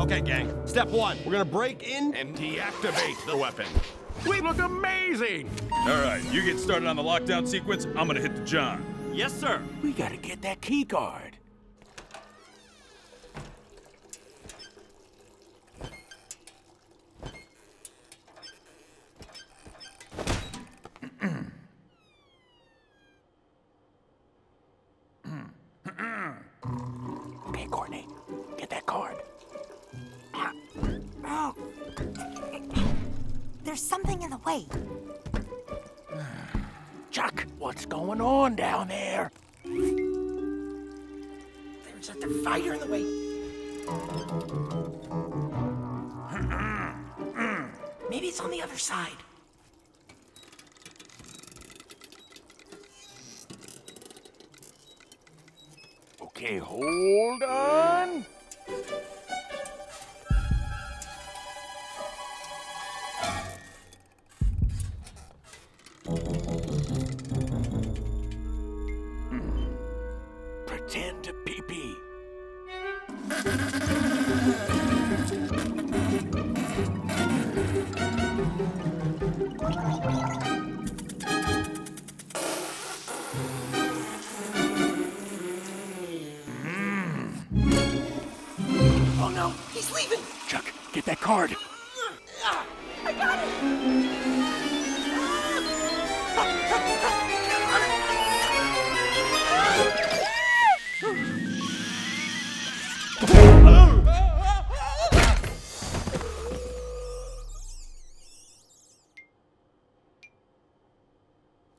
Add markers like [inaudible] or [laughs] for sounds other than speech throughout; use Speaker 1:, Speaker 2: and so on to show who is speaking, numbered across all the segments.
Speaker 1: Okay, gang. Step one, we're gonna break in and deactivate the weapon.
Speaker 2: We look amazing!
Speaker 3: All right, you get started on the lockdown sequence. I'm gonna hit the John.
Speaker 1: Yes, sir.
Speaker 2: We gotta get that key card. [clears throat] okay, Courtney,
Speaker 4: There's something in the way.
Speaker 2: Chuck, what's going on down there?
Speaker 4: There's a fighter in the way. [laughs] Maybe it's on the other side.
Speaker 2: Okay, hold on. Pretend to pee pee.
Speaker 4: Oh no, he's leaving.
Speaker 2: Chuck, get that card.
Speaker 4: I got it.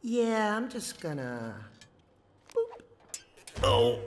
Speaker 5: Yeah, I'm just gonna.
Speaker 2: Oh,